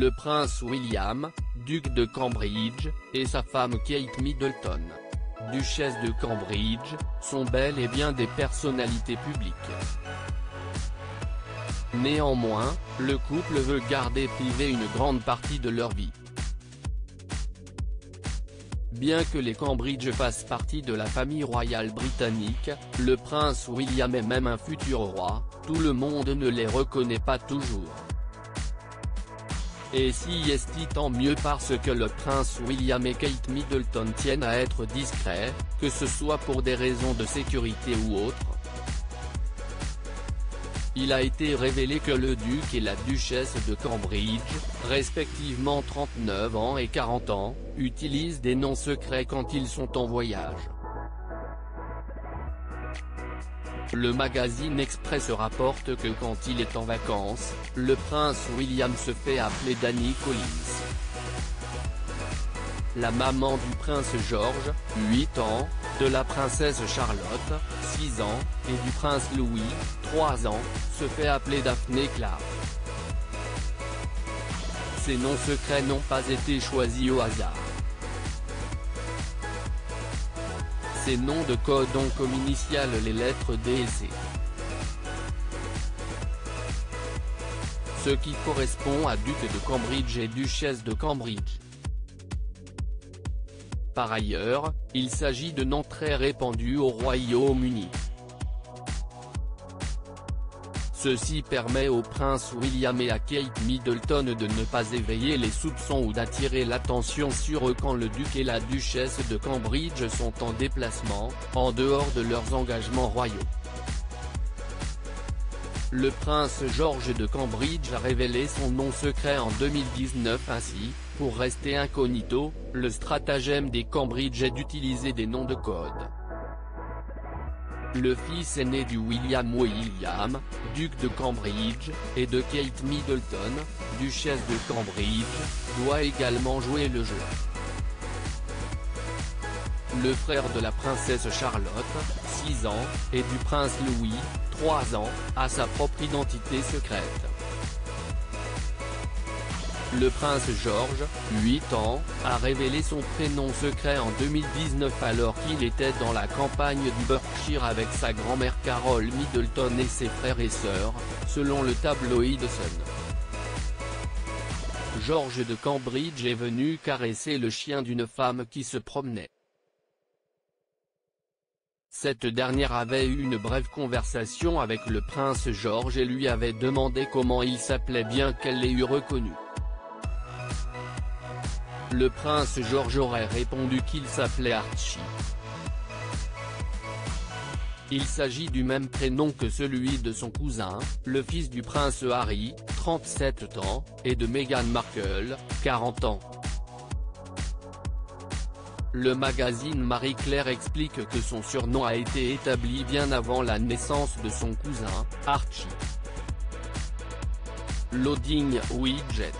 le prince William, duc de Cambridge, et sa femme Kate Middleton, duchesse de Cambridge, sont bel et bien des personnalités publiques. Néanmoins, le couple veut garder privé une grande partie de leur vie. Bien que les Cambridge fassent partie de la famille royale britannique, le prince William est même un futur roi, tout le monde ne les reconnaît pas toujours. Et si est-il tant mieux parce que le prince William et Kate Middleton tiennent à être discrets, que ce soit pour des raisons de sécurité ou autres. Il a été révélé que le duc et la duchesse de Cambridge, respectivement 39 ans et 40 ans, utilisent des noms secrets quand ils sont en voyage. Le magazine Express rapporte que quand il est en vacances, le prince William se fait appeler Danny Collins. La maman du prince George, 8 ans, de la princesse Charlotte, 6 ans, et du prince Louis, 3 ans, se fait appeler Daphne Clark. Ces noms secrets n'ont pas été choisis au hasard. Ces noms de code ont comme initiales les lettres D et C. Ce qui correspond à duc de Cambridge et duchesse de Cambridge. Par ailleurs, il s'agit de noms très répandus au Royaume-Uni. Ceci permet au prince William et à Kate Middleton de ne pas éveiller les soupçons ou d'attirer l'attention sur eux quand le duc et la duchesse de Cambridge sont en déplacement, en dehors de leurs engagements royaux. Le prince George de Cambridge a révélé son nom secret en 2019 ainsi, pour rester incognito, le stratagème des Cambridge est d'utiliser des noms de code. Le fils aîné du William William, duc de Cambridge, et de Kate Middleton, duchesse de Cambridge, doit également jouer le jeu. Le frère de la princesse Charlotte, 6 ans, et du prince Louis, 3 ans, a sa propre identité secrète. Le prince George, 8 ans, a révélé son prénom secret en 2019 alors qu'il était dans la campagne du Berkshire avec sa grand-mère Carol Middleton et ses frères et sœurs, selon le tabloïd Sun. George de Cambridge est venu caresser le chien d'une femme qui se promenait. Cette dernière avait eu une brève conversation avec le prince George et lui avait demandé comment il s'appelait bien qu'elle l'ait eu reconnu. Le prince George aurait répondu qu'il s'appelait Archie. Il s'agit du même prénom que celui de son cousin, le fils du prince Harry, 37 ans, et de Meghan Markle, 40 ans. Le magazine Marie-Claire explique que son surnom a été établi bien avant la naissance de son cousin, Archie. Loading Widget